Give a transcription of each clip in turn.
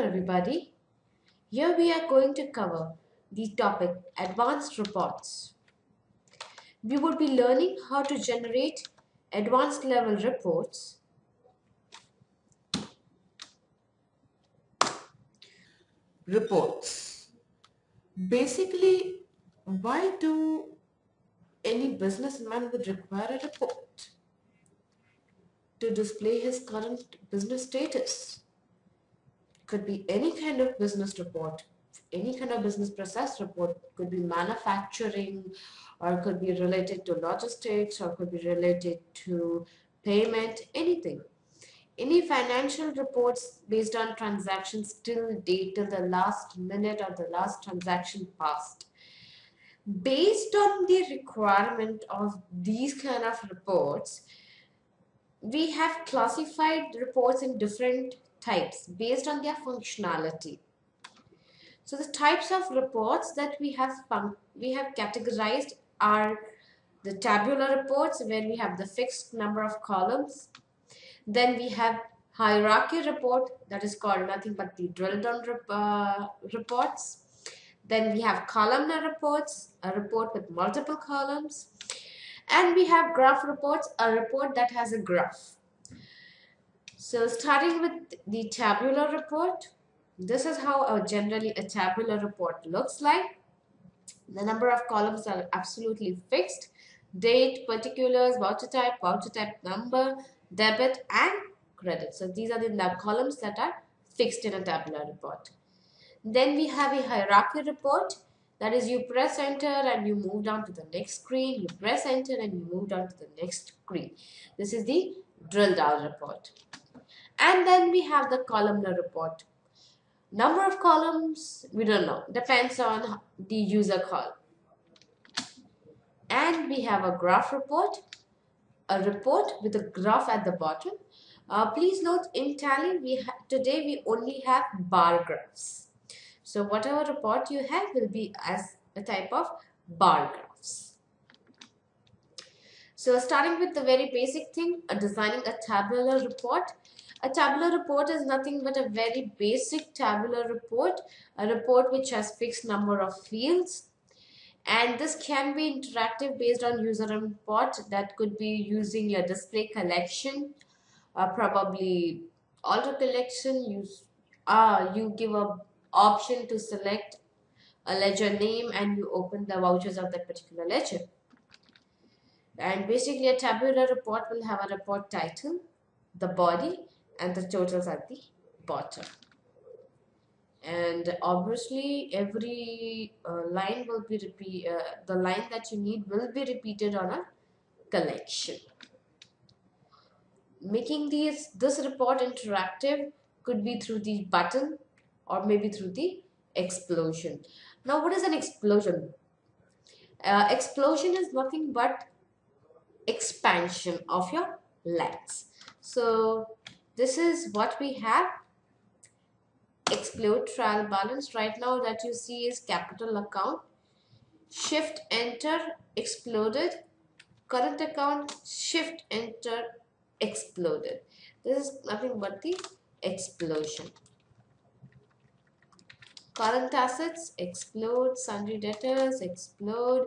everybody. Here we are going to cover the topic advanced reports. We would be learning how to generate advanced level reports reports. Basically, why do any businessman would require a report? To display his current business status. Could be any kind of business report, any kind of business process report, could be manufacturing or could be related to logistics or could be related to payment, anything. Any financial reports based on transactions till date till the last minute or the last transaction passed. Based on the requirement of these kind of reports we have classified reports in different types based on their functionality so the types of reports that we have we have categorized are the tabular reports where we have the fixed number of columns then we have hierarchy report that is called nothing but the drill down rep uh, reports. Then we have columnar reports, a report with multiple columns. And we have graph reports, a report that has a graph. So starting with the tabular report, this is how a, generally a tabular report looks like. The number of columns are absolutely fixed. Date, particulars, voucher type, voucher type number, debit and credit. So these are the columns that are fixed in a tabular report. Then we have a hierarchy report. That is you press enter and you move down to the next screen. You press enter and you move down to the next screen. This is the drill down report. And then we have the columnar report. Number of columns, we don't know. Depends on the user call. And we have a graph report a report with a graph at the bottom. Uh, please note in Tally, we today we only have bar graphs. So whatever report you have will be as a type of bar graphs. So starting with the very basic thing, uh, designing a tabular report. A tabular report is nothing but a very basic tabular report, a report which has fixed number of fields, and this can be interactive based on user input that could be using your display collection uh, probably auto collection. Use uh, you give a option to select a ledger name and you open the vouchers of that particular ledger. And basically a tabular report will have a report title the body and the totals at the bottom. And obviously every uh, line will be repeat uh, the line that you need will be repeated on a collection. Making these this report interactive could be through the button or maybe through the explosion. Now what is an explosion? Uh, explosion is nothing but expansion of your lines so this is what we have. Explode trial balance. Right now that you see is capital account. Shift enter exploded. Current account shift enter exploded. This is nothing but the explosion. Current assets explode. Sundry debtors explode.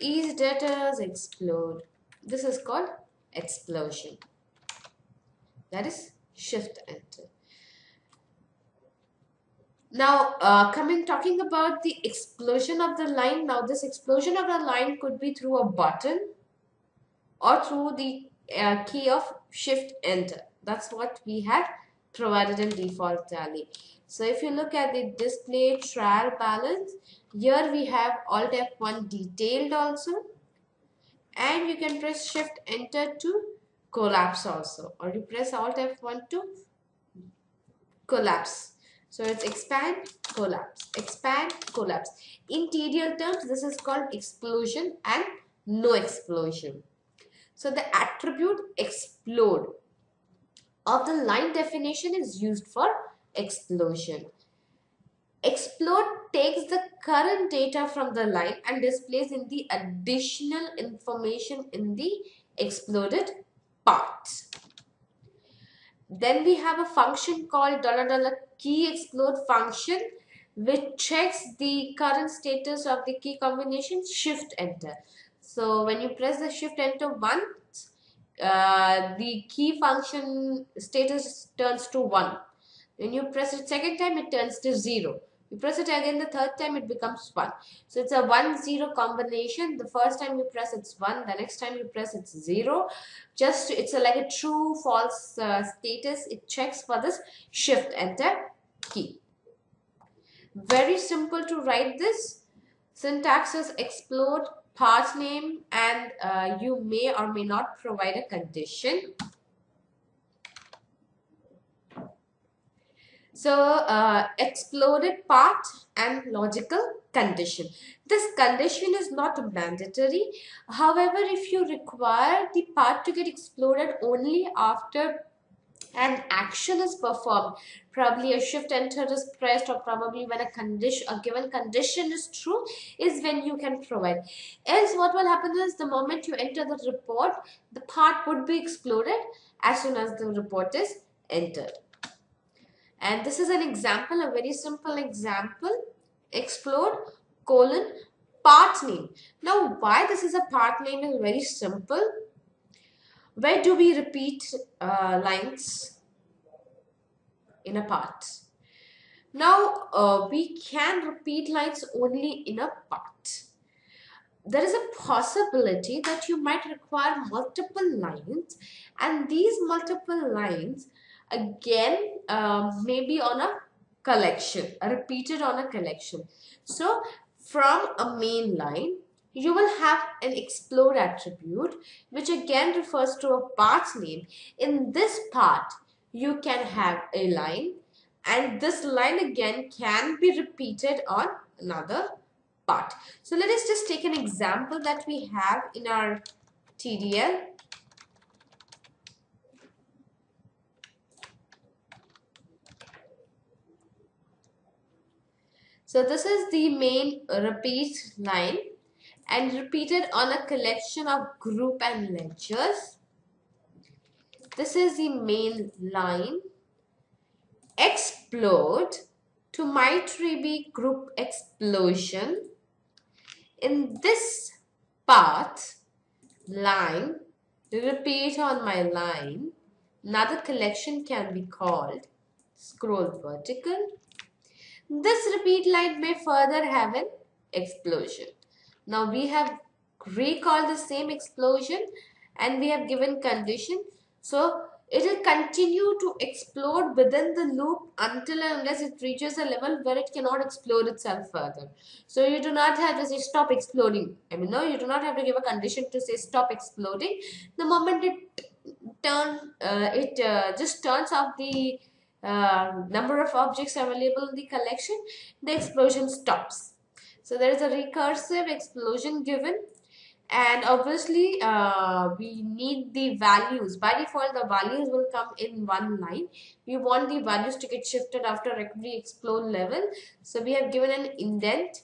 East debtors explode. This is called explosion that is shift enter now, uh, coming talking about the explosion of the line. Now, this explosion of the line could be through a button or through the uh, key of Shift Enter. That's what we have provided in default tally. So, if you look at the display trial balance, here we have Alt F1 detailed also, and you can press Shift Enter to collapse also, or you press Alt F1 to collapse so it's expand, collapse, expand, collapse. In TDL terms, this is called explosion and no explosion. So the attribute explode of the line definition is used for explosion. Explode takes the current data from the line and displays in the additional information in the exploded parts. then we have a function called dollar dollar key explode function which checks the current status of the key combination shift enter. So when you press the shift enter once uh, the key function status turns to 1 when you press it second time it turns to 0 you press it again the third time it becomes 1. So it's a 1 0 combination. The first time you press it's 1, the next time you press it's 0. Just it's a, like a true false uh, status. It checks for this shift enter key. Very simple to write this. Syntax is explode part name and uh, you may or may not provide a condition. So uh, exploded part and logical condition. This condition is not mandatory. However, if you require the part to get exploded only after an action is performed, probably a shift enter is pressed or probably when a condition, a given condition is true, is when you can provide. Else what will happen is the moment you enter the report, the part would be exploded as soon as the report is entered. And this is an example, a very simple example. Explode colon part name. Now why this is a part name is very simple. Where do we repeat uh, lines in a part? Now uh, we can repeat lines only in a part. There is a possibility that you might require multiple lines and these multiple lines again um, maybe on a collection repeated on a collection. So from a main line you will have an explode attribute which again refers to a part name. In this part you can have a line and this line again can be repeated on another part. So let us just take an example that we have in our TDL So this is the main repeat line and repeated on a collection of group and ledgers. This is the main line. Explode to my tree be group explosion. In this part, line, repeat on my line. Another collection can be called scroll vertical this repeat line may further have an explosion. Now we have recalled the same explosion and we have given condition. So it will continue to explode within the loop until and unless it reaches a level where it cannot explode itself further. So you do not have to say stop exploding. I mean, no, you do not have to give a condition to say stop exploding. The moment it turn, uh, it uh, just turns off the uh, number of objects available in the collection, the explosion stops. So there is a recursive explosion given and obviously uh, we need the values. By default the values will come in one line. We want the values to get shifted after every explode level. So we have given an indent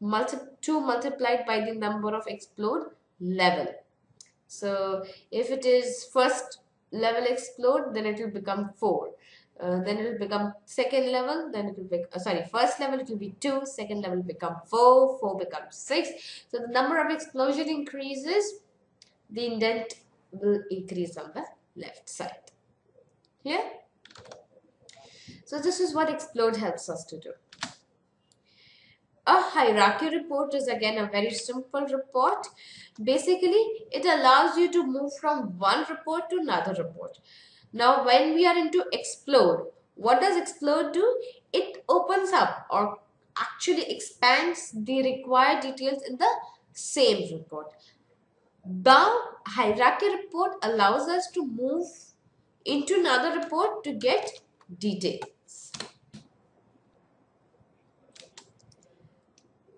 multi 2 multiplied by the number of explode level. So if it is first level explode then it will become 4 uh, then it will become second level then it will be uh, sorry first level it will be 2 second level become 4 4 becomes 6 so the number of explosion increases the indent will increase on the left side. Here so this is what explode helps us to do. A hierarchy report is again a very simple report. Basically it allows you to move from one report to another report now, when we are into explode, what does explode do? It opens up or actually expands the required details in the same report. The hierarchy report allows us to move into another report to get details.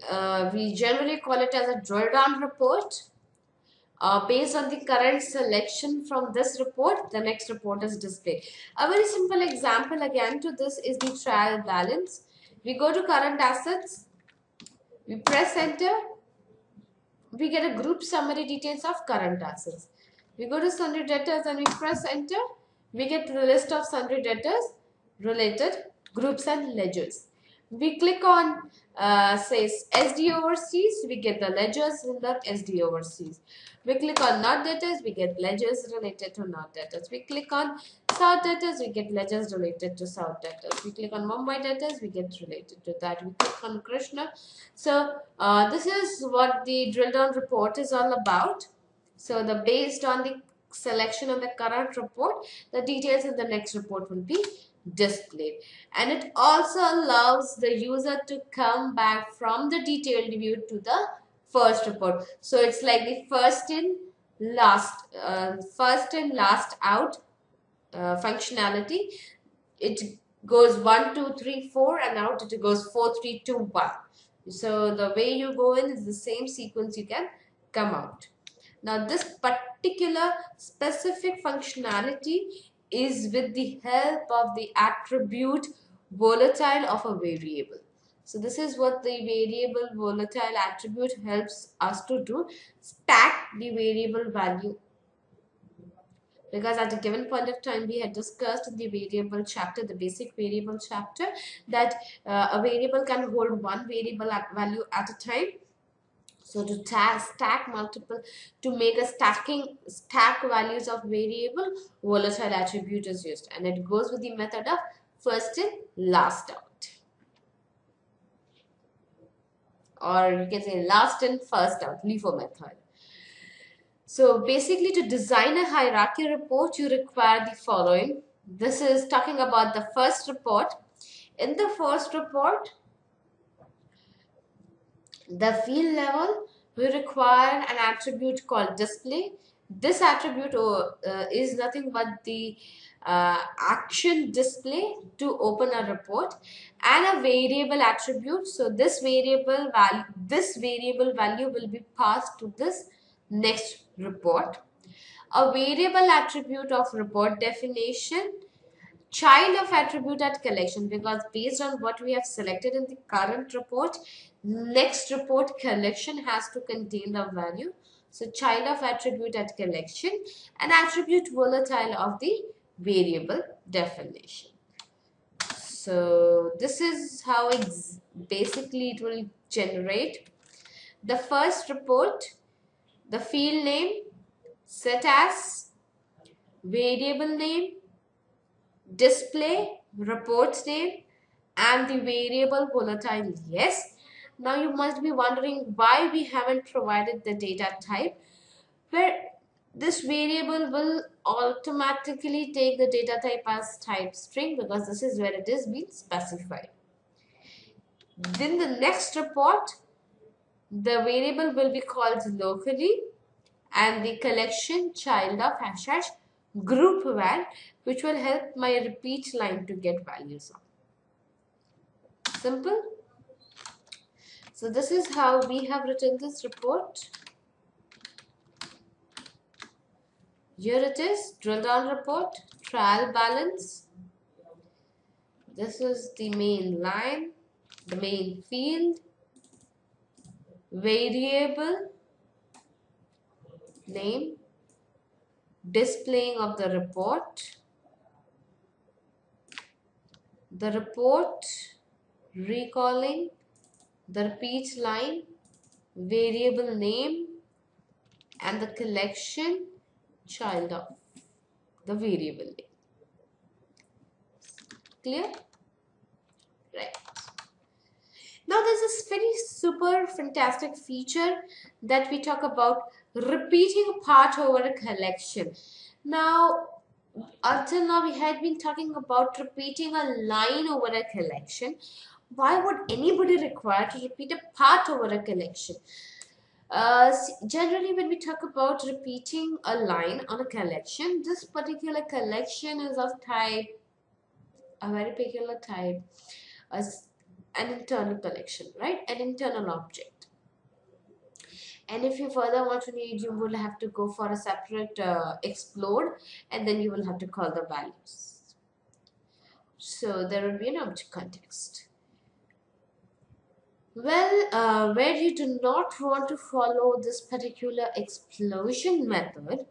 Uh, we generally call it as a drill down report uh, based on the current selection from this report, the next report is displayed. A very simple example again to this is the trial balance. We go to current assets, we press enter, we get a group summary details of current assets. We go to sundry debtors and we press enter, we get the list of sundry debtors, related groups and ledgers. We click on uh, says SD overseas, we get the ledgers in the SD overseas. We click on North debtors, we get ledgers related to North debtors. We click on South debtors, we get ledgers related to South debtors. We click on Mumbai debtors, we get related to that. We click on Krishna. So uh, this is what the drill down report is all about. So the based on the selection of the current report, the details in the next report will be displayed and it also allows the user to come back from the detailed view to the first report. So it's like the first in last uh, first in last out uh, functionality. It goes 1 2 3 4 and out it goes 4 3 2 1 so the way you go in is the same sequence you can come out. Now this particular specific functionality is with the help of the attribute volatile of a variable. So this is what the variable volatile attribute helps us to do. Stack the variable value. Because at a given point of time we had discussed in the variable chapter, the basic variable chapter, that uh, a variable can hold one variable at value at a time so to stack multiple, to make a stacking stack values of variable, volatile attribute is used and it goes with the method of first in, last out. Or you can say last in, first out, LIFO method. So basically to design a hierarchy report, you require the following. This is talking about the first report. In the first report, the field level, we require an attribute called display. This attribute uh, is nothing but the uh, action display to open a report and a variable attribute. So this variable value, this variable value will be passed to this next report. A variable attribute of report definition child of attribute at collection because based on what we have selected in the current report next report collection has to contain the value so child of attribute at collection and attribute volatile of the variable definition. So this is how basically it will generate the first report the field name set as variable name display reports name and the variable volatile yes. Now you must be wondering why we haven't provided the data type where this variable will automatically take the data type as type string because this is where it is being specified. Then the next report, the variable will be called locally and the collection child of hash hash group val which will help my repeat line to get values of. Simple. So this is how we have written this report. Here it is, drill down report, trial balance. This is the main line, the main field, variable, name, displaying of the report, the report, recalling, the repeat line, variable name, and the collection child of the variable name. Clear? Right. Now there's this very super fantastic feature that we talk about repeating a part over a collection. Now until now we had been talking about repeating a line over a collection why would anybody require to repeat a part over a collection? Uh, generally, when we talk about repeating a line on a collection, this particular collection is of type, a very peculiar type, as an internal collection, right? An internal object. And if you further want to need, you will have to go for a separate uh, explode and then you will have to call the values. So there will be an object context. Well, uh, where you do not want to follow this particular explosion method,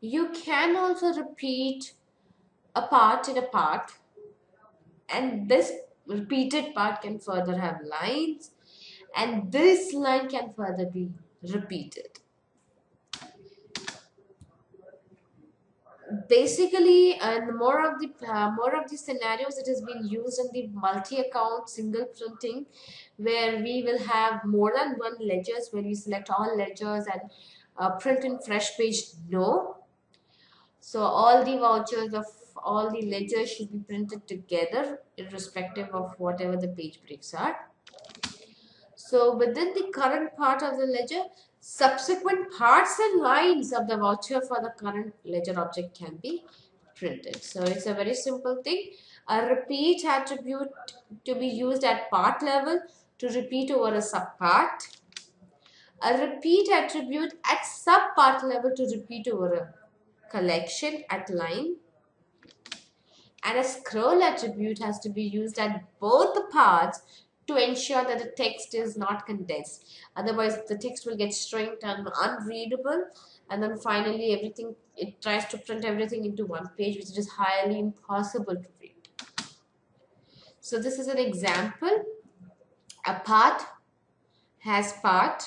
you can also repeat a part in a part and this repeated part can further have lines and this line can further be repeated. Basically, and more of the uh, more of the scenarios it has been used in the multi-account single printing, where we will have more than one ledgers where we select all ledgers and uh, print in fresh page no. So all the vouchers of all the ledgers should be printed together irrespective of whatever the page breaks are. So within the current part of the ledger, subsequent parts and lines of the voucher for the current ledger object can be printed. So it's a very simple thing. A repeat attribute to be used at part level to repeat over a subpart. A repeat attribute at subpart level to repeat over a collection at line and a scroll attribute has to be used at both the parts to ensure that the text is not condensed. Otherwise, the text will get shrinked and unreadable. And then finally, everything it tries to print everything into one page, which is highly impossible to read. So this is an example. A part has part.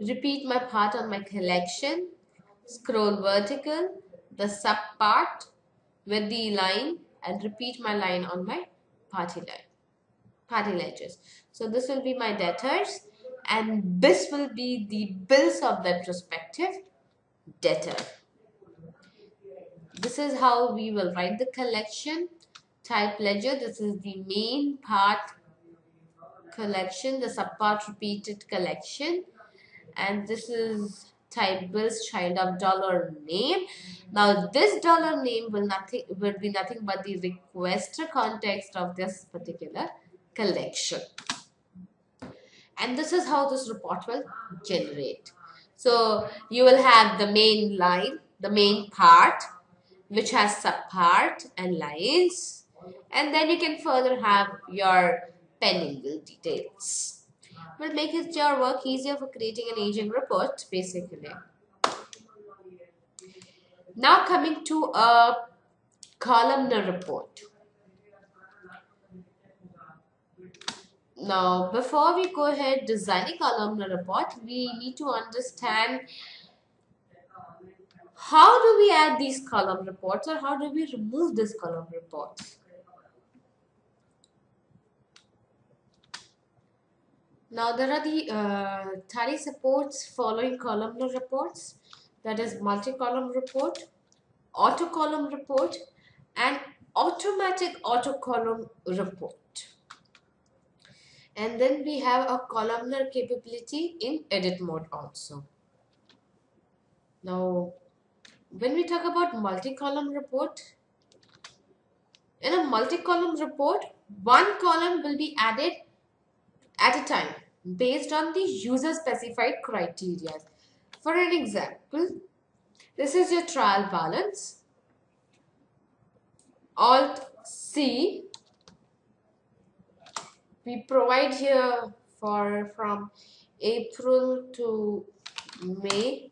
Repeat my part on my collection. Scroll vertical. The sub part with the line and repeat my line on my party line party ledgers so this will be my debtors and this will be the bills of that respective debtor. This is how we will write the collection type ledger. This is the main part collection the subpart repeated collection. And this is type bills child of dollar name. Now this dollar name will nothing will be nothing but the requester context of this particular collection and this is how this report will generate so you will have the main line the main part which has subpart and lines and then you can further have your pending bill details will make it your work easier for creating an aging report basically. Now coming to a columnar report. Now before we go ahead designing columnar report, we need to understand how do we add these column reports or how do we remove this column reports. Now there are the uh, Tally supports following columnar reports that is multi-column report, auto-column report and automatic auto-column report. And then we have a columnar capability in edit mode also. Now when we talk about multi-column report, in a multi-column report, one column will be added at a time based on the user specified criteria. For an example, this is your trial balance. Alt C we provide here for from April to May.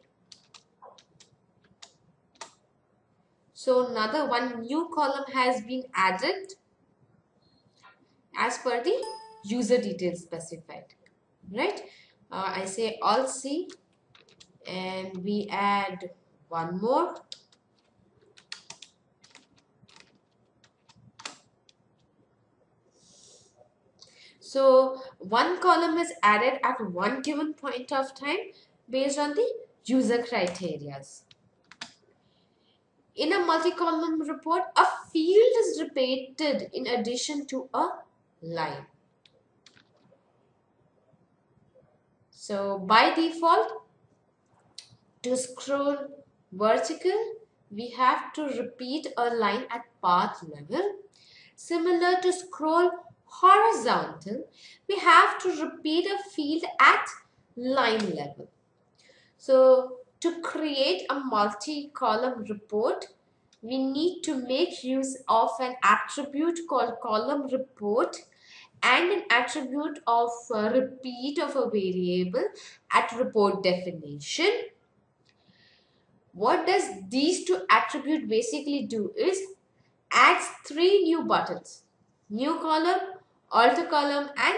So another one new column has been added as per the user details specified right uh, I say Alt C and we add one more So one column is added at one given point of time based on the user criteria. In a multi-column report, a field is repeated in addition to a line. So by default, to scroll vertical, we have to repeat a line at part level. Similar to scroll horizontal, we have to repeat a field at line level. So to create a multi-column report, we need to make use of an attribute called column report and an attribute of repeat of a variable at report definition. what does these two attribute basically do is adds three new buttons new column alter column and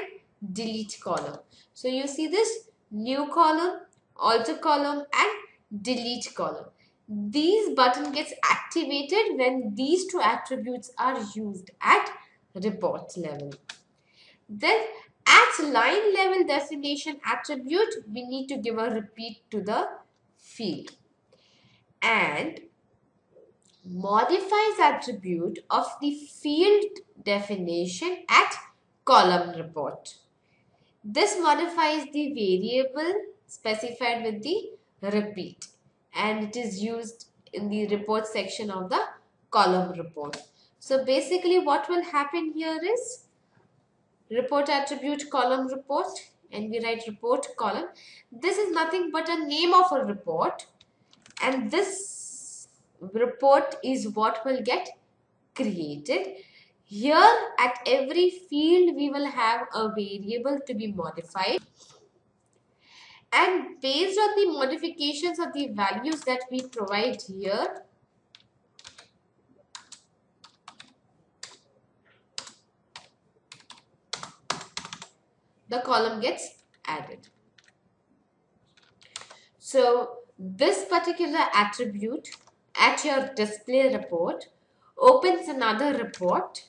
delete column. So you see this new column alter column and delete column. These button gets activated when these two attributes are used at report level. Then at line level definition attribute we need to give a repeat to the field. And modifies attribute of the field definition at column report. This modifies the variable specified with the repeat and it is used in the report section of the column report. So basically what will happen here is report attribute column report and we write report column. This is nothing but a name of a report and this report is what will get created here at every field we will have a variable to be modified and based on the modifications of the values that we provide here the column gets added so this particular attribute at your display report opens another report.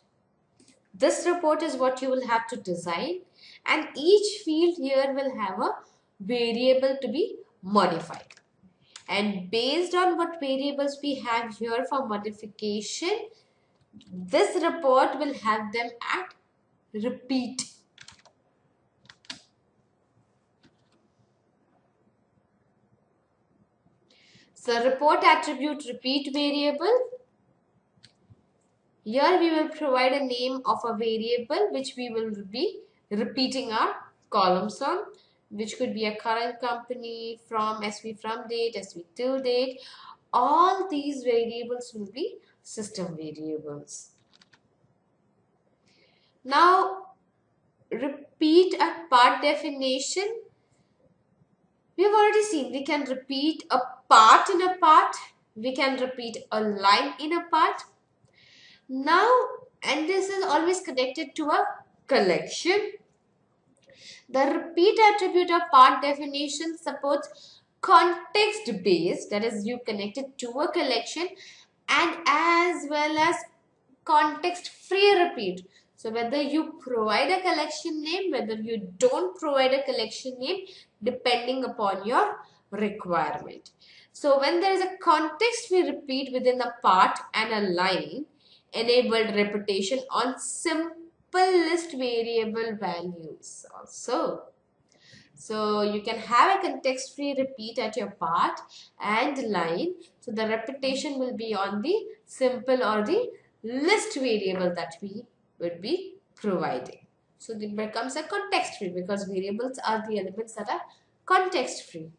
This report is what you will have to design and each field here will have a variable to be modified. And based on what variables we have here for modification, this report will have them at repeat So report attribute repeat variable. Here we will provide a name of a variable which we will be repeating our columns on which could be a current company from SV from date, SV till date. All these variables will be system variables. Now repeat a part definition. We have already seen we can repeat a part in a part. We can repeat a line in a part. Now, and this is always connected to a collection. The repeat attribute of part definition supports context based, that is you connected to a collection and as well as context free repeat. So whether you provide a collection name, whether you don't provide a collection name, depending upon your requirement. So when there is a context we repeat within a part and a line enabled repetition on simple list variable values also. So you can have a context free repeat at your part and line. So the repetition will be on the simple or the list variable that we would be providing. So it becomes a context free because variables are the elements that are context free.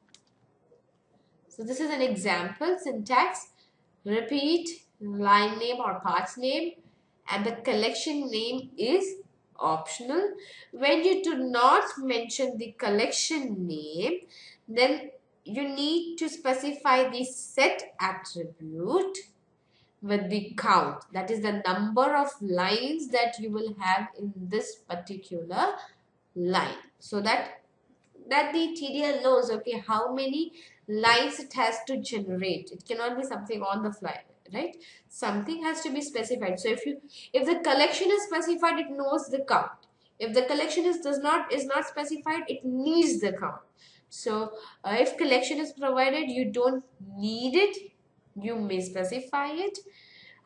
So this is an example syntax. Repeat line name or parts name and the collection name is optional. When you do not mention the collection name, then you need to specify the set attribute with the count. That is the number of lines that you will have in this particular line. So that, that the TDL knows, okay, how many lines it has to generate it cannot be something on the fly right? Something has to be specified. So if you if the collection is specified it knows the count. If the collection is does not is not specified it needs the count. So uh, if collection is provided you don't need it. You may specify it.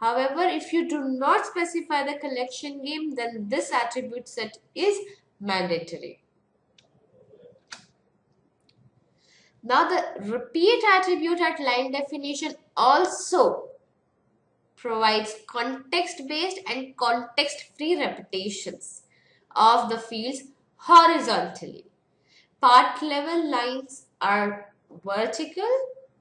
However if you do not specify the collection name then this attribute set is mandatory. Now the repeat attribute at line definition also provides context based and context free repetitions of the fields horizontally. Part level lines are vertical,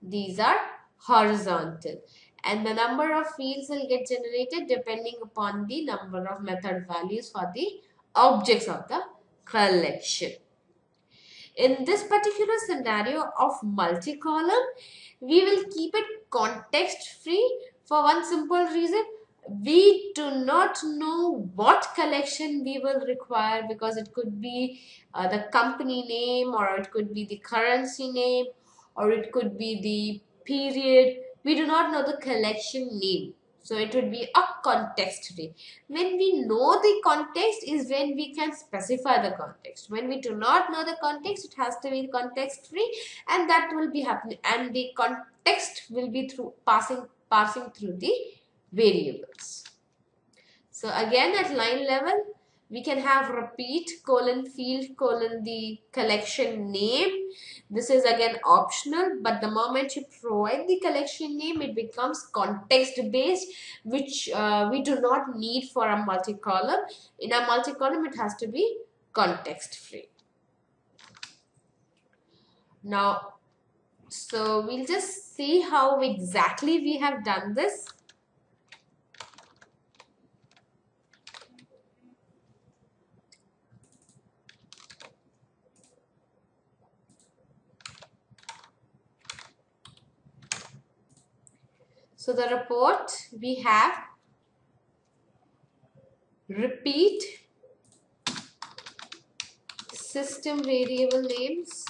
these are horizontal and the number of fields will get generated depending upon the number of method values for the objects of the collection. In this particular scenario of multi-column, we will keep it context free for one simple reason we do not know what collection we will require because it could be uh, the company name or it could be the currency name or it could be the period. We do not know the collection name. So it would be a context free when we know the context is when we can specify the context. When we do not know the context it has to be context free and that will be happening. And the context will be through passing passing through the variables. So again at line level, we can have repeat colon field colon the collection name. This is again optional, but the moment you provide the collection name, it becomes context based, which uh, we do not need for a multi-column. In a multi-column, it has to be context free. Now, so we'll just see how exactly we have done this. So the report we have repeat system variable names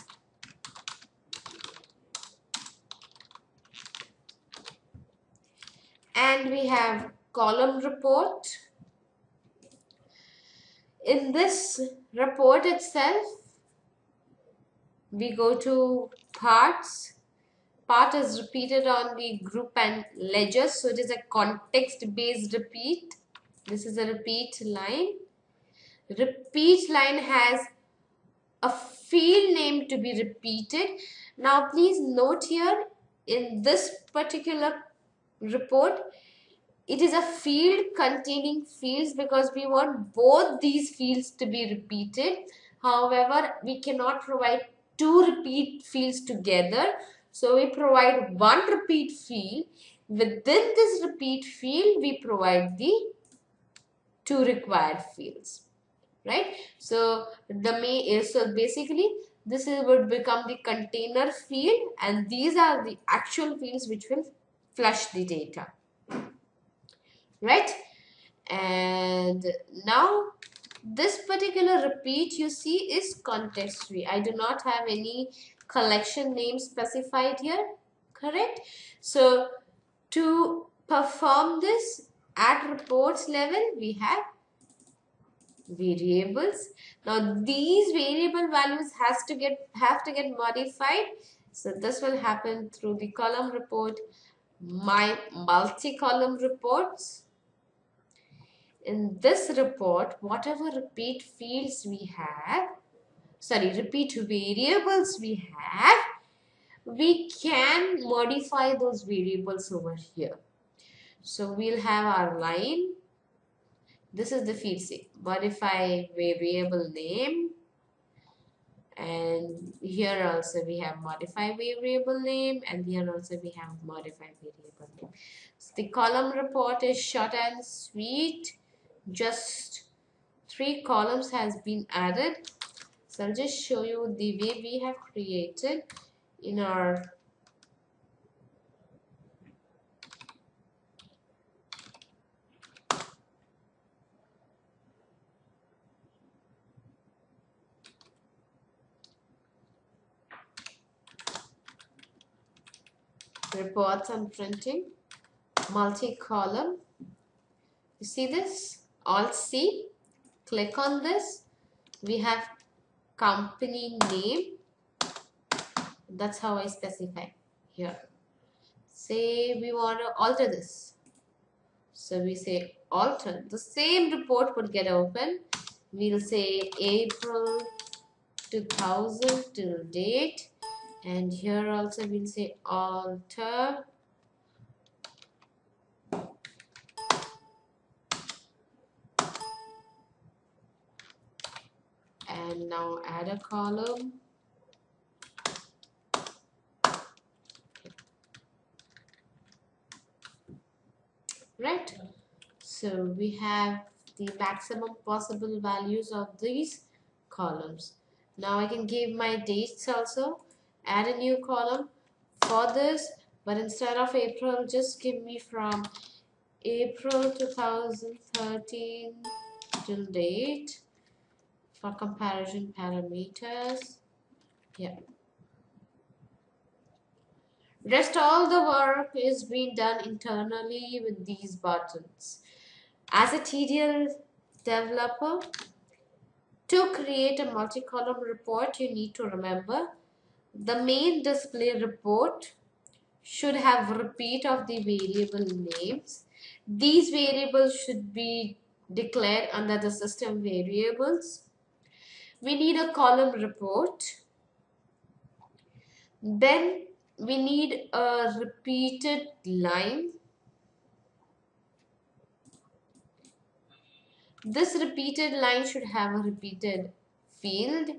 and we have column report. In this report itself we go to parts. Part is repeated on the group and ledger so it is a context based repeat. This is a repeat line. Repeat line has a field name to be repeated. Now please note here in this particular report it is a field containing fields because we want both these fields to be repeated however we cannot provide two repeat fields together so we provide one repeat field. Within this repeat field, we provide the two required fields. Right? So the may is so basically this is would become the container field and these are the actual fields which will flush the data. Right? And now this particular repeat you see is context free. I do not have any collection name specified here correct so to perform this at reports level we have variables now these variable values has to get have to get modified so this will happen through the column report my multi-column reports. In this report whatever repeat fields we have sorry repeat variables we have we can modify those variables over here. So we'll have our line. This is the field C. Modify variable name and here also we have modify variable name and here also we have modify variable name. So the column report is short and sweet. Just three columns has been added. So I'll just show you the way we have created in our reports and printing. Multi-column. You see this? Alt C. Click on this. We have company name. That's how I specify here. Say we want to alter this. So we say alter. The same report would get open. We'll say April 2000 till date and here also we'll say alter. And now add a column. Right? So we have the maximum possible values of these columns. Now I can give my dates also add a new column for this but instead of April just give me from April 2013 till date for comparison parameters. Yeah. Rest all the work is being done internally with these buttons. As a TDL developer to create a multi-column report you need to remember the main display report should have repeat of the variable names. These variables should be declared under the system variables. We need a column report. Then we need a repeated line. This repeated line should have a repeated field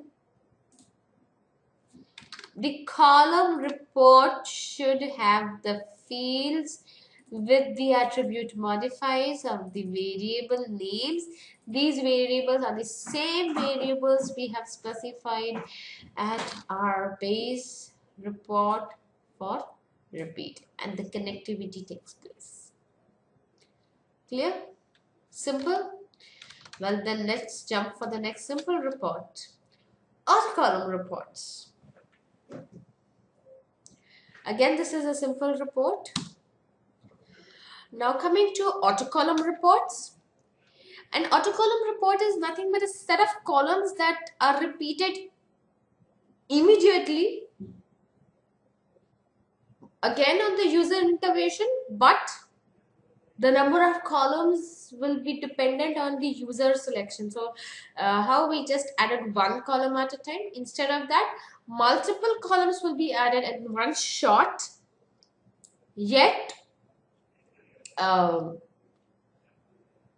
the column report should have the fields with the attribute modifiers of the variable names. These variables are the same variables we have specified at our base report for repeat and the connectivity takes place. Clear? Simple? Well then let's jump for the next simple report. Auto column reports. Again this is a simple report now coming to auto column reports. An auto column report is nothing but a set of columns that are repeated immediately again on the user intervention but the number of columns will be dependent on the user selection. So uh, how we just added one column at a time. Instead of that multiple columns will be added in one shot. Yet um,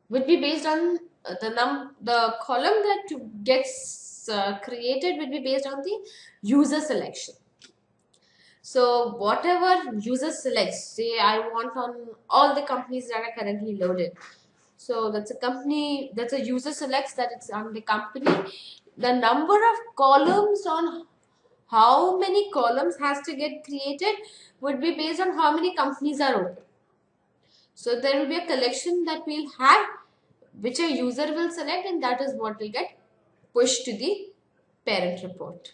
would be based on uh, the num the column that gets uh, created will be based on the user selection so whatever user selects say i want on all the companies that are currently loaded. So that's a company that's a user selects that it's on the company. The number of columns on how many columns has to get created would be based on how many companies are open. So there will be a collection that we'll have which a user will select and that is what will get pushed to the parent report.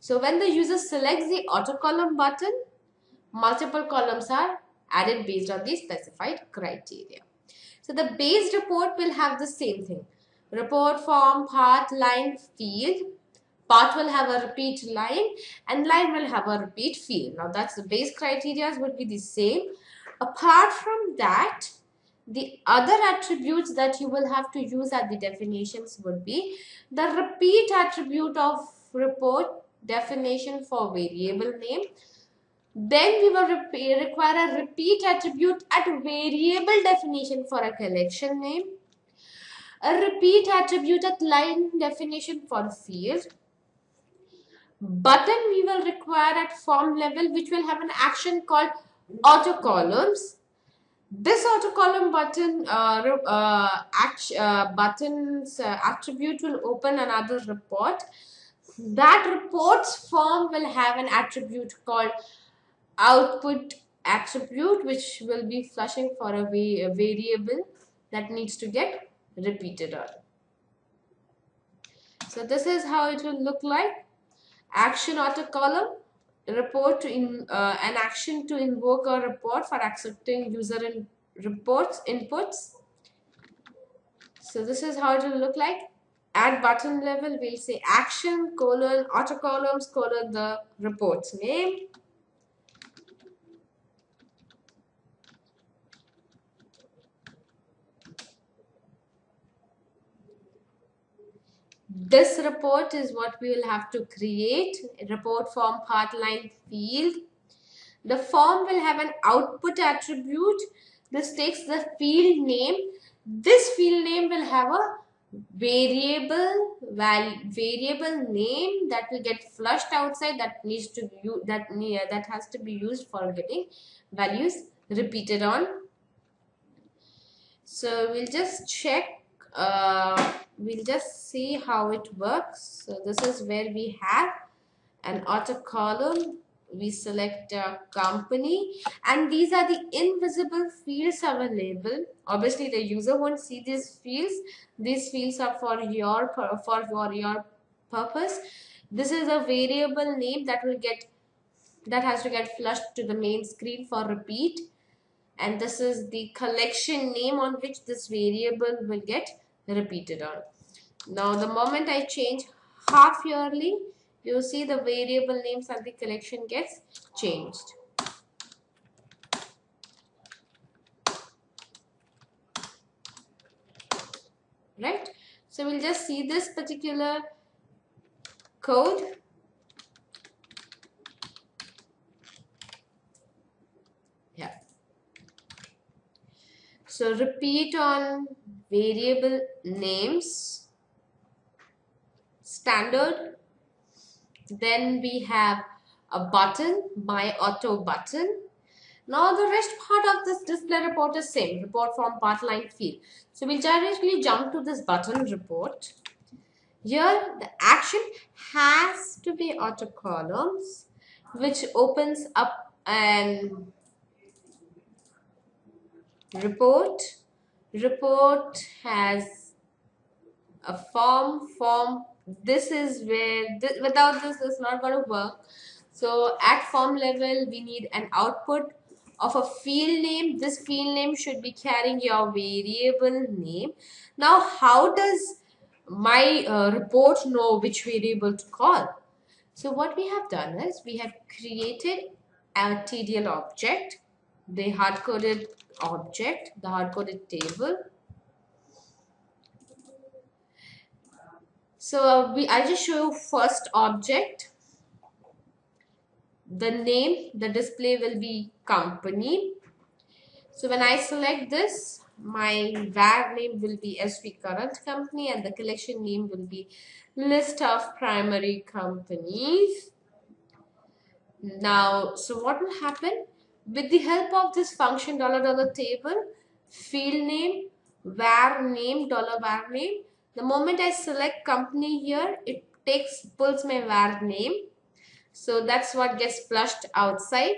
So when the user selects the auto column button, multiple columns are added based on the specified criteria. So the base report will have the same thing. Report form, part, line, field. Part will have a repeat line and line will have a repeat field. Now that's the base criteria would be the same Apart from that, the other attributes that you will have to use at the definitions would be the repeat attribute of report definition for variable name. Then we will require a repeat attribute at variable definition for a collection name. A repeat attribute at line definition for field. Button we will require at form level which will have an action called auto columns this auto column button uh, uh, act, uh, buttons uh, attribute will open another report that reports form will have an attribute called output attribute which will be flushing for a, va a variable that needs to get repeated on. So this is how it will look like. Action auto column report to in uh, an action to invoke a report for accepting user in reports inputs. So this is how it will look like at button level we'll say action colon auto columns colon the report's name This report is what we will have to create. Report form part line field. The form will have an output attribute. This takes the field name. This field name will have a variable val variable name that will get flushed outside that needs to use that near that has to be used for getting values repeated on. So we'll just check uh, we'll just see how it works. So this is where we have an auto column we select a company and these are the invisible fields available. Obviously the user won't see these fields. These fields are for your for, for your purpose. This is a variable name that will get that has to get flushed to the main screen for repeat. And this is the collection name on which this variable will get repeated on. Now the moment I change half yearly you see the variable names and the collection gets changed. Right? So we'll just see this particular code. Yeah. So repeat on variable names standard then we have a button, my auto button. Now the rest part of this display report is same, report form part line field. So we'll directly jump to this button report. Here the action has to be auto columns which opens up an report. Report has a form, form this is where this, without this it's not going to work. So at form level we need an output of a field name. This field name should be carrying your variable name. Now how does my uh, report know which variable to call? So what we have done is we have created a tdl object the hard-coded object the hard-coded table So uh, we, I just show you first object. The name, the display will be company. So when I select this, my var name will be SV current company and the collection name will be list of primary companies. Now, so what will happen? With the help of this function dollar dollar table, field name, var name, dollar var name, the moment I select company here, it takes pulls my var name. So that's what gets flushed outside.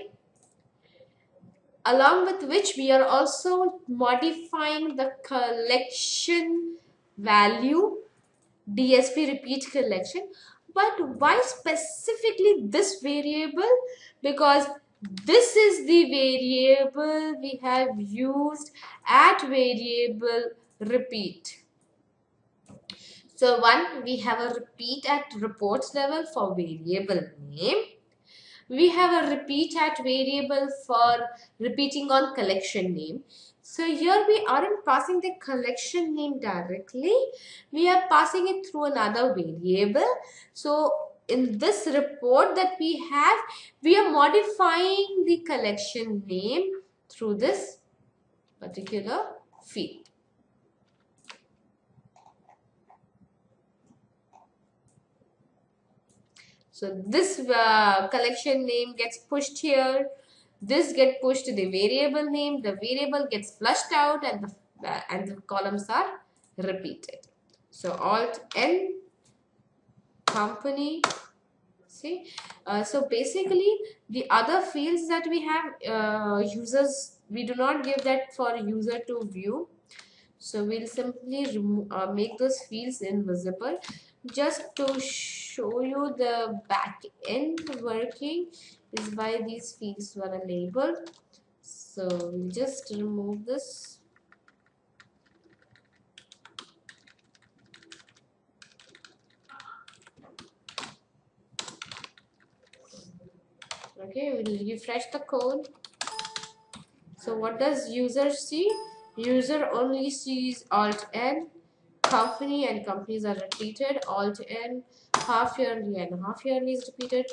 Along with which we are also modifying the collection value DSP repeat collection. But why specifically this variable? Because this is the variable we have used at variable repeat. So one, we have a repeat at reports level for variable name. We have a repeat at variable for repeating on collection name. So here we aren't passing the collection name directly. We are passing it through another variable. So in this report that we have, we are modifying the collection name through this particular field. So this uh, collection name gets pushed here. This get pushed to the variable name. The variable gets flushed out and the, uh, and the columns are repeated. So Alt N company see uh, so basically the other fields that we have uh, users we do not give that for user to view so we'll simply uh, make those fields invisible just to show you the back end working is why these fields were labeled. So we'll just remove this. Okay we'll refresh the code. So what does user see? User only sees alt n. Company and companies are repeated. Alt n half yearly and half yearly is repeated.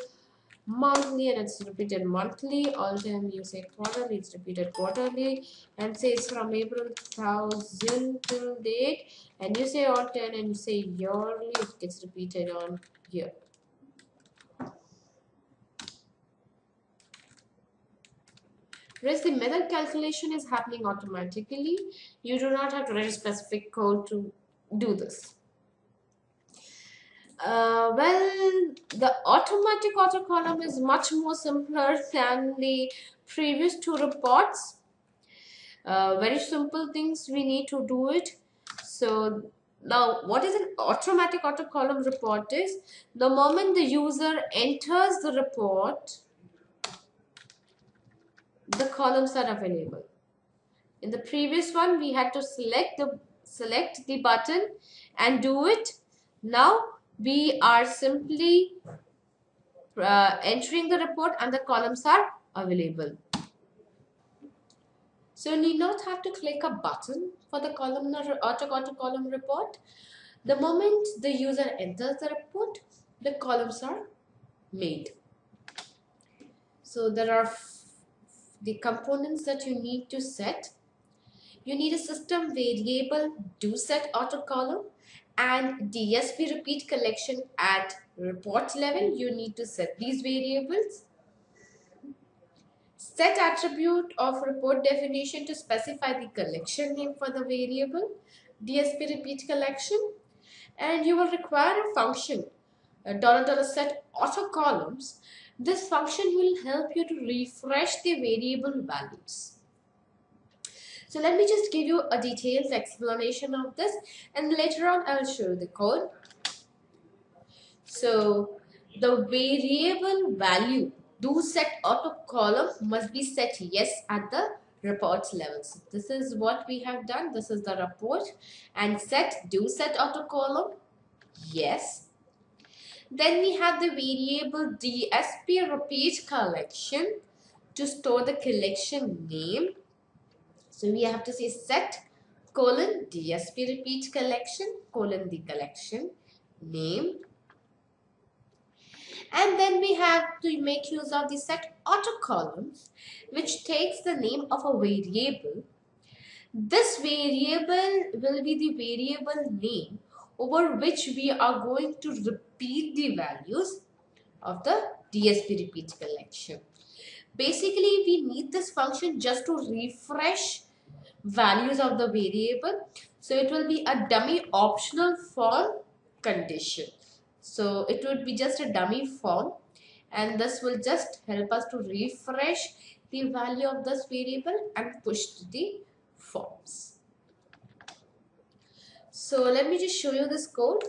Monthly and it's repeated monthly. Alt n you say quarterly it's repeated quarterly. And say it's from april 1000 till date. And you say Alt N and you say yearly it gets repeated on year. Whereas the method calculation is happening automatically. You do not have to write a specific code to do this? Uh, well, the automatic auto column is much more simpler than the previous two reports. Uh, very simple things we need to do it. So now what is an automatic auto column report is the moment the user enters the report, the columns are available. In the previous one, we had to select the select the button and do it. Now we are simply uh, entering the report and the columns are available. So you need not have to click a button for the columnar auto, auto column report. The moment the user enters the report, the columns are made. So there are the components that you need to set. You need a system variable do set auto column and DSP repeat collection at report level, you need to set these variables. Set attribute of report definition to specify the collection name for the variable, DSP repeat collection, and you will require a function, a dollar dollar set auto columns. This function will help you to refresh the variable values. So let me just give you a detailed explanation of this and later on I'll show you the code. So the variable value do set auto column must be set yes at the report levels. This is what we have done. This is the report and set do set auto column yes. Then we have the variable DSP repeat collection to store the collection name so we have to say set colon DSP repeat collection colon the collection name. And then we have to make use of the set auto columns which takes the name of a variable. This variable will be the variable name over which we are going to repeat the values of the DSP repeat collection. Basically, we need this function just to refresh values of the variable. So it will be a dummy optional form condition. So it would be just a dummy form and this will just help us to refresh the value of this variable and push to the forms. So let me just show you this code.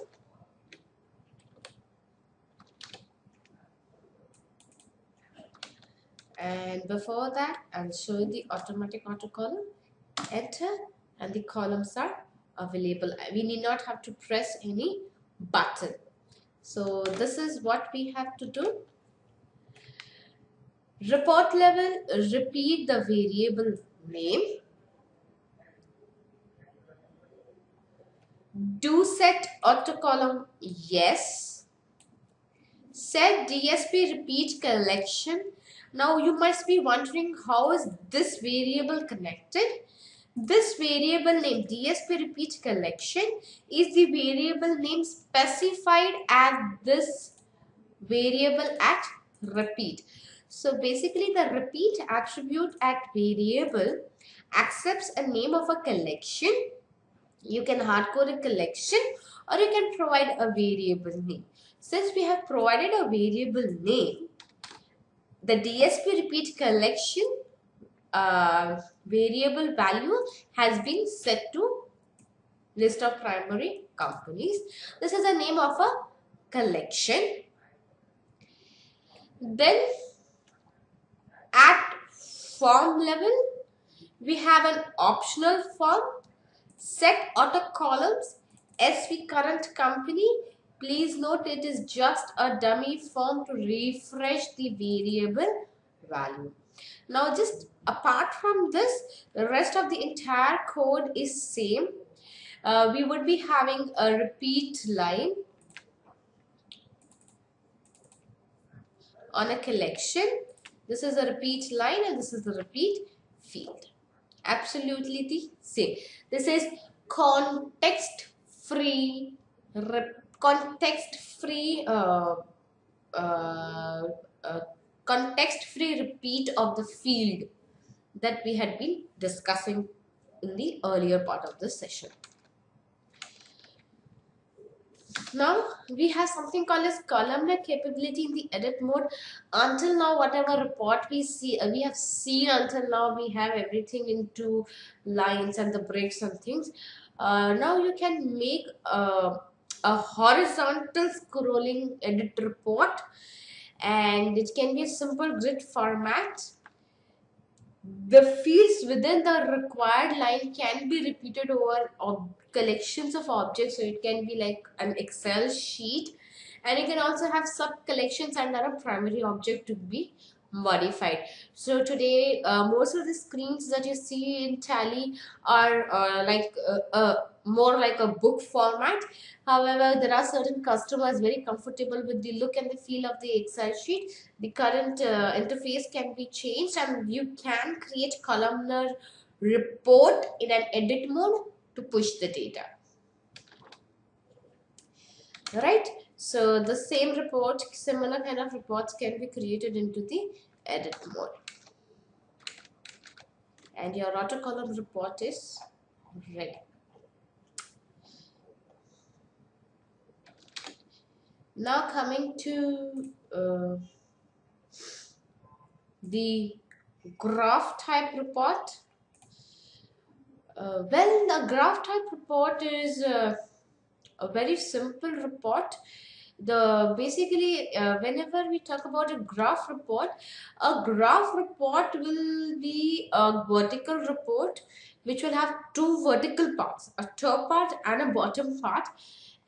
And before that, I'll show you the automatic autocolumn enter and the columns are available. Uh, we need not have to press any button. So this is what we have to do. Report level repeat the variable name. Do set auto column yes. Set dsp repeat collection. Now you must be wondering how is this variable connected this variable name DSP repeat collection is the variable name specified at this variable at repeat. So basically the repeat attribute at variable accepts a name of a collection. You can hardcode a collection or you can provide a variable name. Since we have provided a variable name, the DSP repeat collection uh, variable value has been set to list of primary companies. This is the name of a collection. Then at form level, we have an optional form set auto columns SV current company. Please note it is just a dummy form to refresh the variable value. Now just apart from this, the rest of the entire code is same. Uh, we would be having a repeat line on a collection. This is a repeat line and this is the repeat field. Absolutely the same. This is context free context free uh, uh, uh, context free repeat of the field that we had been discussing in the earlier part of this session. now we have something called as columnar capability in the edit mode. Until now whatever report we see uh, we have seen until now we have everything into lines and the breaks and things. Uh, now you can make uh, a horizontal scrolling edit report and it can be a simple grid format the fields within the required line can be repeated over collections of objects. So it can be like an excel sheet. And you can also have sub collections under a primary object to be modified. So today uh, most of the screens that you see in tally are uh, like uh, uh more like a book format. However there are certain customers very comfortable with the look and the feel of the excel sheet. The current uh, interface can be changed and you can create columnar report in an edit mode to push the data. Right? So the same report similar kind of reports can be created into the edit mode. And your auto column report is ready now coming to uh, the graph type report uh, well, the graph type report is uh, a very simple report. The basically, uh, whenever we talk about a graph report, a graph report will be a vertical report which will have two vertical parts, a top part and a bottom part.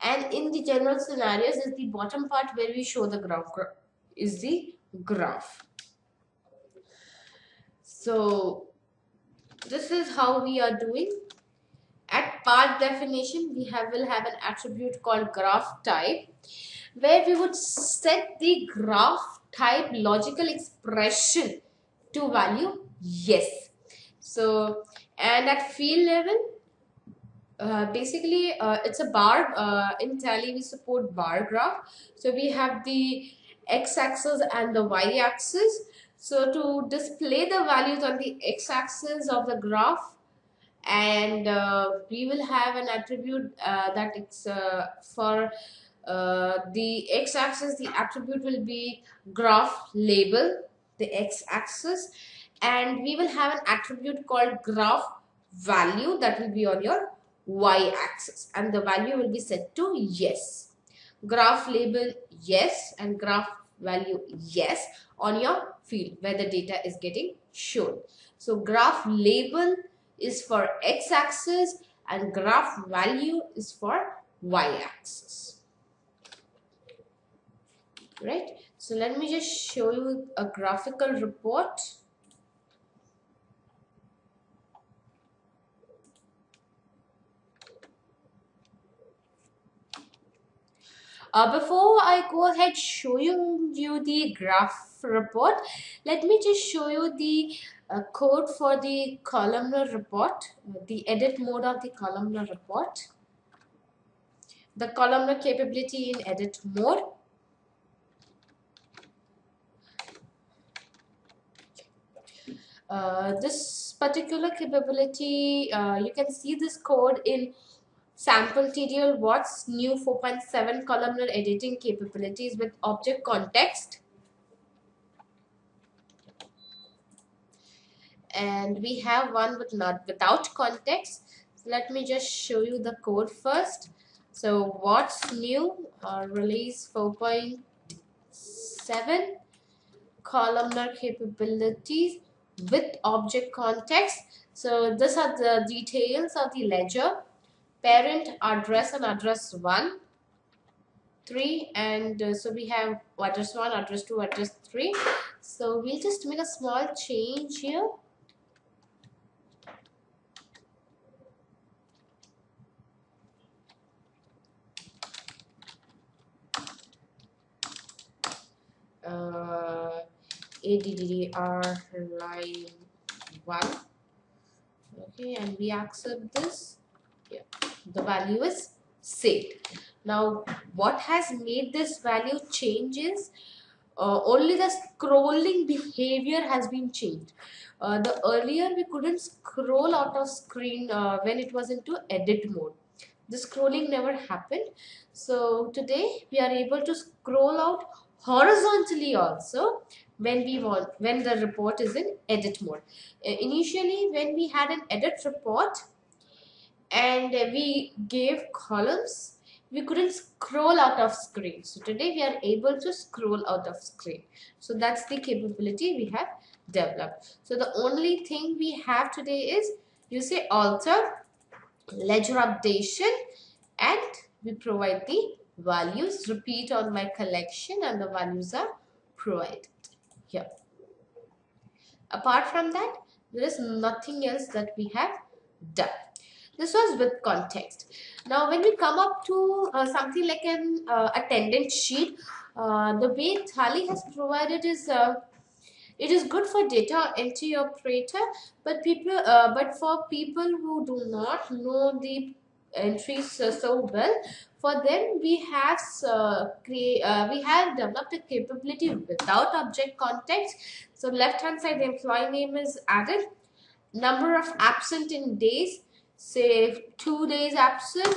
And in the general scenarios, is the bottom part where we show the graph is the graph. So this is how we are doing at part definition we have will have an attribute called graph type where we would set the graph type logical expression to value yes so and at field level uh, basically uh, it's a bar uh, in tally we support bar graph. So we have the x-axis and the y-axis. So to display the values on the x-axis of the graph and uh, we will have an attribute uh, that it's for the x-axis the attribute will be graph label the x-axis. And we will have an attribute called graph value that will be on your y-axis and the value will be set to yes graph label yes and graph value yes on your field where the data is getting shown. So graph label is for x-axis and graph value is for y-axis. Right. So let me just show you a graphical report. Uh, before I go ahead showing you the graph report, let me just show you the uh, code for the columnar report, the edit mode of the columnar report. The columnar capability in edit mode. Uh, this particular capability, uh, you can see this code in sample TDL what's new 4.7 columnar editing capabilities with object context? And we have one with not without context. So let me just show you the code first. So what's new? Uh, release 4.7 columnar capabilities with object context. So these are the details of the ledger parent address and address 1 3 and uh, so we have address 1 address 2 address 3 so we'll just make a small change here. Uh, ADDR line 1 okay and we accept this the value is saved. Now, what has made this value changes? Uh, only the scrolling behavior has been changed. Uh, the earlier we couldn't scroll out of screen uh, when it was into edit mode. the scrolling never happened so today we are able to scroll out horizontally also when we want when the report is in edit mode uh, initially when we had an edit report and we gave columns. We couldn't scroll out of screen. So today we are able to scroll out of screen. So that's the capability we have developed. So the only thing we have today is you say alter ledger updation and we provide the values. Repeat on my collection and the values are provided here. Apart from that there is nothing else that we have done this was with context. Now when we come up to uh, something like an uh, attendance sheet uh, the way Tally has provided is uh, it is good for data entry operator but people uh, but for people who do not know the entries so well for them we have uh, create uh, we have developed a capability without object context. So left hand side the employee name is added. Number of absent in days say two days absent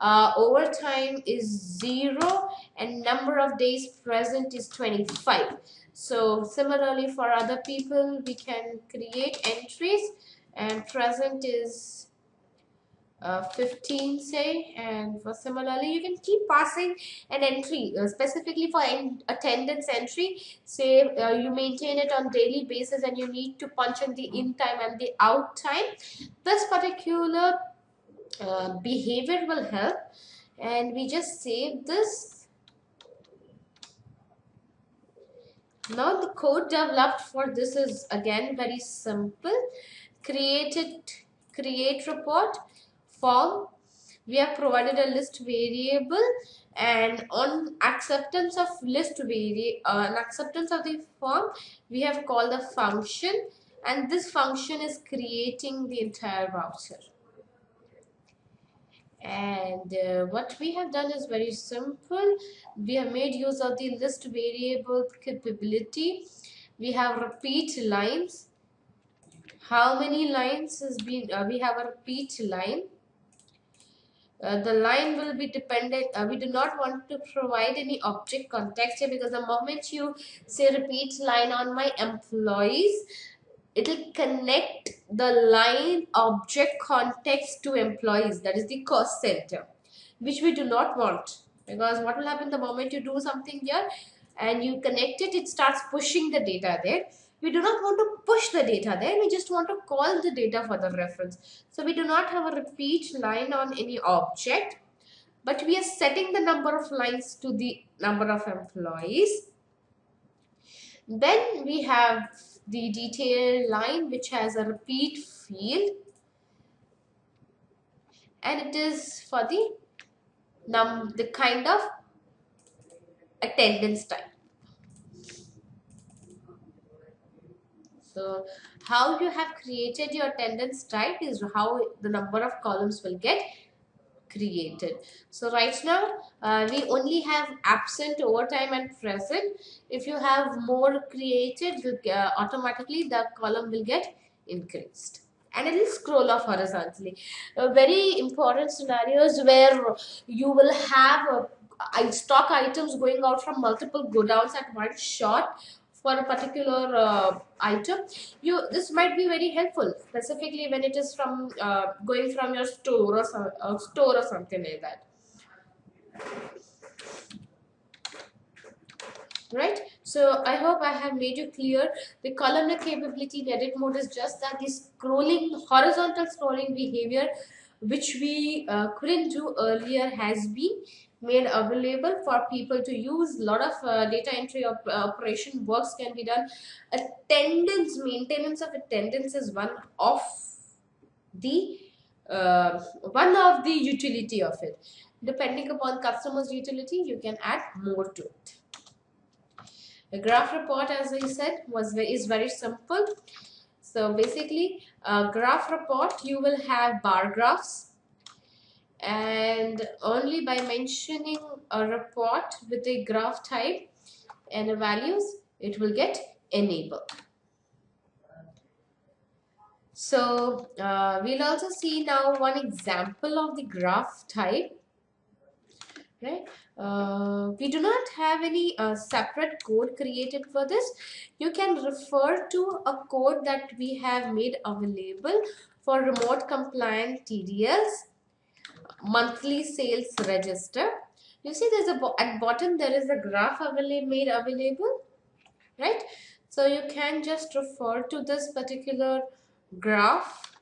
uh, overtime is zero and number of days present is 25 so similarly for other people we can create entries and present is uh, 15 say and for similarly you can keep passing an entry uh, specifically for attendance entry. Say uh, you maintain it on daily basis and you need to punch in the in time and the out time. This particular uh, behavior will help. And we just save this. Now the code developed for this is again very simple. Create it create report form. We have provided a list variable and on acceptance of list variable uh, acceptance of the form we have called the function and this function is creating the entire voucher. And uh, what we have done is very simple. We have made use of the list variable capability. We have repeat lines. How many lines has been uh, we have a repeat line uh, the line will be dependent uh, we do not want to provide any object context here because the moment you say repeat line on my employees it will connect the line object context to employees. That is the cost center which we do not want. Because what will happen the moment you do something here and you connect it it starts pushing the data there we do not want to push the data there. We just want to call the data for the reference. So we do not have a repeat line on any object but we are setting the number of lines to the number of employees. Then we have the detail line which has a repeat field and it is for the num the kind of attendance type so how you have created your attendance type is how the number of columns will get created. So right now uh, we only have absent, overtime and present. If you have more created, uh, automatically the column will get increased and it will scroll off horizontally. Uh, very important scenarios where you will have uh, stock items going out from multiple godowns at one shot for a particular uh, item you this might be very helpful specifically when it is from uh, going from your store or uh, store or something like that. Right? So i hope i have made you clear. The columnar capability in edit mode is just that the scrolling horizontal scrolling behavior which we uh, couldn't do earlier has been made available for people to use. A lot of uh, data entry op uh, operation works can be done. Attendance, maintenance of attendance is one of the uh, one of the utility of it. Depending upon customer's utility, you can add more to it. The graph report, as I said, was is very simple. So basically, a graph report, you will have bar graphs and only by mentioning a report with a graph type and a values it will get enabled So uh, we'll also see now one example of the graph type, right? Uh, we do not have any uh, separate code created for this. You can refer to a code that we have made available for remote compliant TDLs, monthly sales register. You see there's a at bottom there is a graph available made available, right? So you can just refer to this particular graph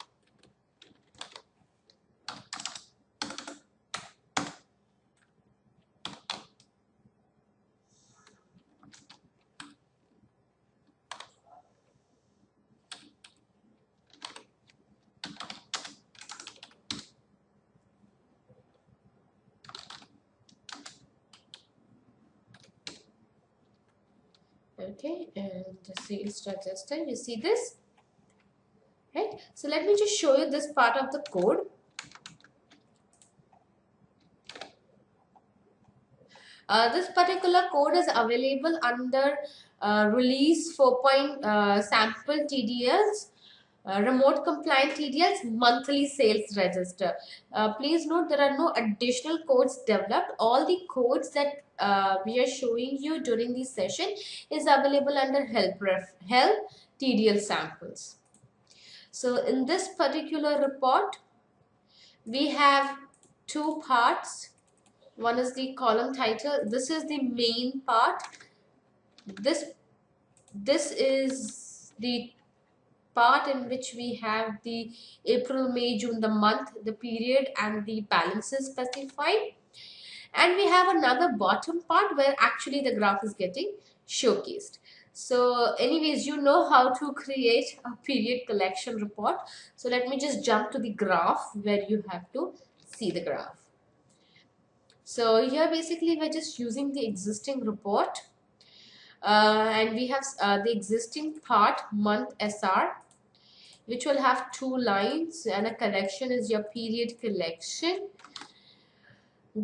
okay and register you see this? Right? So let me just show you this part of the code. Uh, this particular code is available under uh, release 4. Uh, sample TDLs uh, remote compliant TDLs monthly sales register. Uh, please note there are no additional codes developed. All the codes that uh, we are showing you during this session is available under help ref help TDL samples. So in this particular report, we have two parts. One is the column title. This is the main part. This, this is the part in which we have the April, May, June, the month, the period and the balances specified. And we have another bottom part where actually the graph is getting showcased. So anyways, you know how to create a period collection report. So let me just jump to the graph where you have to see the graph. So here basically we're just using the existing report uh, and we have uh, the existing part month SR which will have two lines and a collection is your period collection.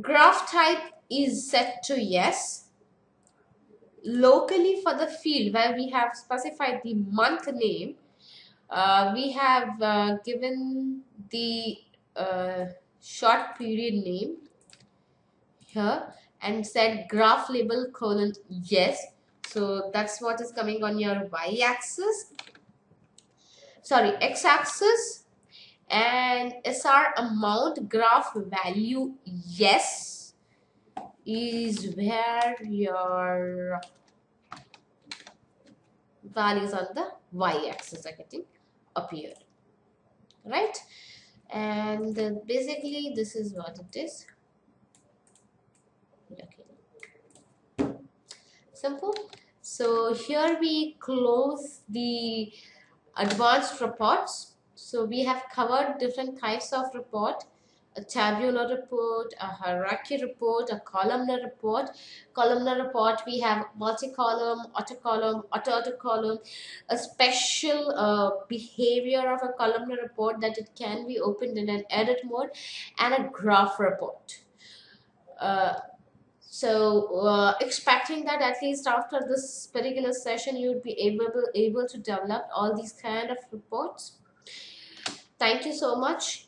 Graph type is set to yes. Locally for the field where we have specified the month name uh, we have uh, given the uh, short period name here and said graph label colon yes. So that's what is coming on your y-axis sorry x-axis and SR amount graph value yes is where your values on the y-axis are getting appear right? And basically this is what it is. Okay. Simple. So here we close the advanced reports so we have covered different types of report a tabular report, a hierarchy report, a columnar report. Columnar report, we have multi-column, auto-column, auto-auto-column, a special uh, behavior of a columnar report that it can be opened in an edit mode, and a graph report. Uh, so uh, expecting that at least after this particular session you would be able able to develop all these kind of reports. Thank you so much